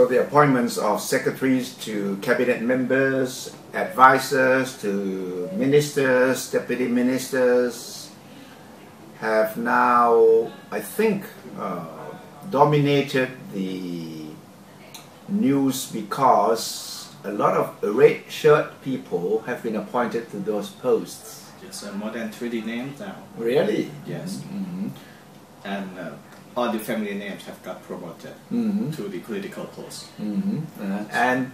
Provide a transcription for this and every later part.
So the appointments of secretaries to cabinet members, advisors to ministers, deputy ministers have now, I think, uh, dominated the news because a lot of red shirt people have been appointed to those posts. Yes, uh, more than 20 names now. Really? Yes. hmm And uh, all the family names have got promoted hmm to the political post. hmm and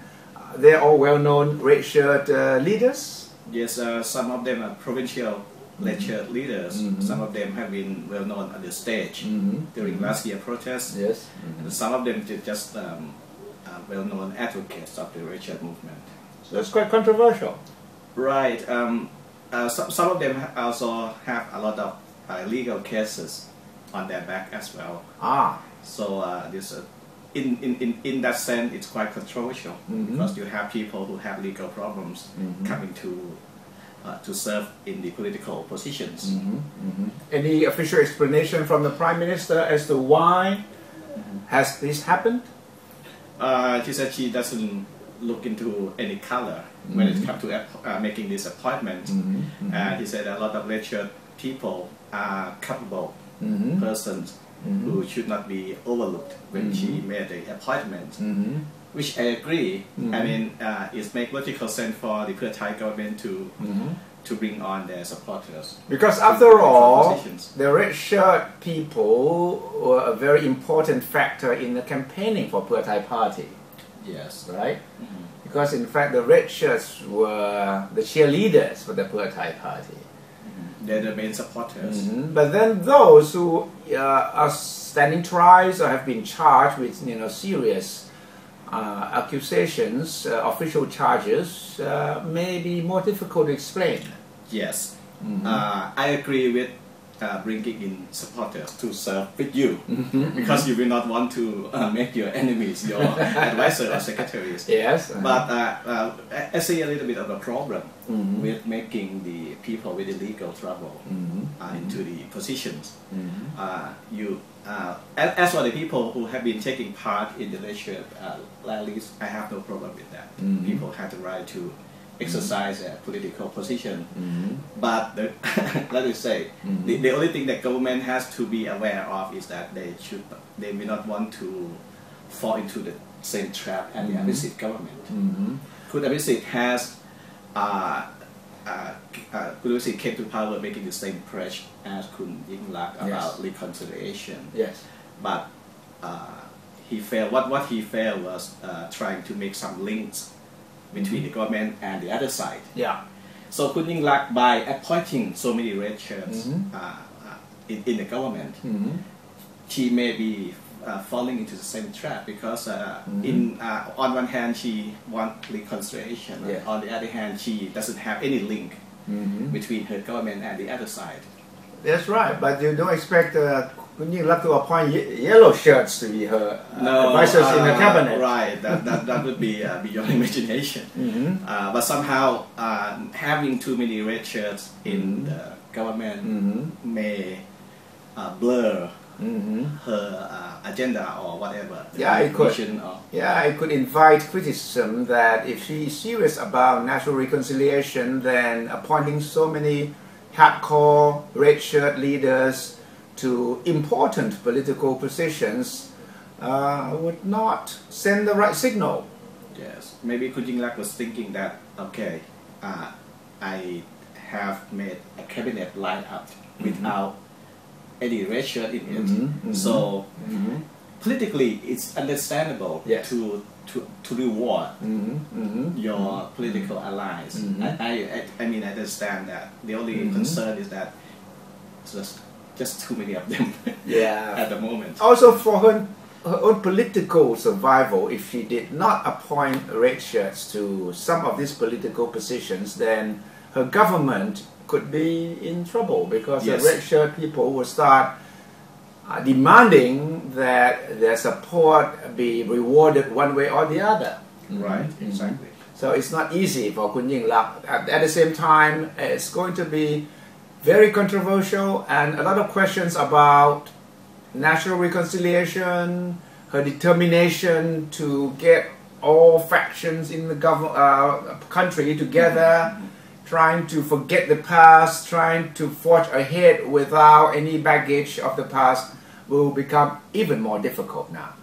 they're all well-known red shirt uh, leaders. Yes, uh, some of them are provincial red shirt leaders. Mhm. Some of them have been well known on the stage hmm during last year protests. Yes. And some of them just um, are well known advocates of the red shirt movement. So it's quite controversial. Right. Um, uh, some, some of them also have a lot of uh, legal cases on their back as well. Ah. So uh, this, uh, in, in, in, in that sense, it's quite controversial Mhm. because you have people who have legal problems Mhm. coming to uh, to serve in the political positions. hmm hmm Any official explanation from the prime minister as to why has this happened? Uh, she said she doesn't look into any color when it Mhm. comes to uh, making this appointment. Mm-hmm. And he said a lot of red shirt people are capable hmm persons who should not be overlooked when she Mhm. made the appointment, hmm which I agree. I Mhm. mean, uh, it makes logical sense for the Pheu Thai government to hmm to bring on their supporters. Because after all, the red shirt people were a very important factor in the campaigning for Pheu Thai Party, Yes. right? Mhm. Because in fact, the red shirts were the cheerleaders for the Pheu Thai Party. They're the main supporters. Mhm. But then those who uh, are standing trials or have been charged with you know serious uh, accusations, uh, official charges, uh, may be more difficult to explain. Yes. Mhm. Uh, I agree with uh, bringing in supporters to serve with you Mhm. because you will not want to uh, make your enemies your advisor or secretaries. Yes. But uh, uh, I- see a little bit of a problem Mhm. with making the people with the legal trouble Mhm. uh, into the positions. Uh, you, uh, as, as for the people who have been taking part in the red shirt uh, rallies, I have no problem with that. People have the right to exercise a political position. Mhm. But the, let me say, the, the only thing that government has to be aware of is that they should they may not want to fall into the same trap as the Mhm. Abhisit government. Kun Abhisit has uh, uh, uh, came to power making the same pressure as Kun Yingluck about Yes. reconciliation, Yes. but uh, he failed. What what he failed was uh, trying to make some links between the government and the other side. Yeah. So Kun Yingluck, by appointing so many red shirts Mhm. uh, uh, in, in the government, Mhm. she may be uh, falling into the same trap because uh, Mhm. in uh, on one hand she wants reconciliation, Yeah. on the other hand she doesn't have any link Mhm. between her government and the other side. That's right, but you don't expect uh, Kun Yingluck to appoint ye- yellow shirts to be her uh, advisors in the uh, cabinet. Right, that, that, that would be uh, beyond imagination. Mhm. Uh, but somehow uh, having too many red shirts in Mhm. the government Mhm. may uh, blur Mhm. her uh, agenda or whatever. Yeah, it could. or- Yeah, it could invite criticism that if she is serious about national reconciliation, then appointing so many hardcore red shirt leaders to important political positions uh, would not send the right signal. Yes, maybe Kun Yingluck was thinking that okay, uh, I have made a cabinet lineup without any red shirt in it. Mhm, mhm. So Mm-hmm. politically, it's understandable Yes. to to to reward Mm-hmm. Mm-hmm. your political allies. I, I I mean I understand that. The only concern is that just just too many of them Yeah. at the moment. Also, for her, her own political survival, if she did not appoint red shirts to some of these political positions, then her government could be in trouble because Yes. the red shirt people will start uh, demanding that their support be rewarded one way or the other. Right, Mhm. exactly. So it's not easy for Kun Yingluck. At, at the same time, it's going to be very controversial and a lot of questions about national reconciliation, her determination to get all factions in the gov- uh, country together, trying to forget the past, trying to forge ahead without any baggage of the past, will become even more difficult now.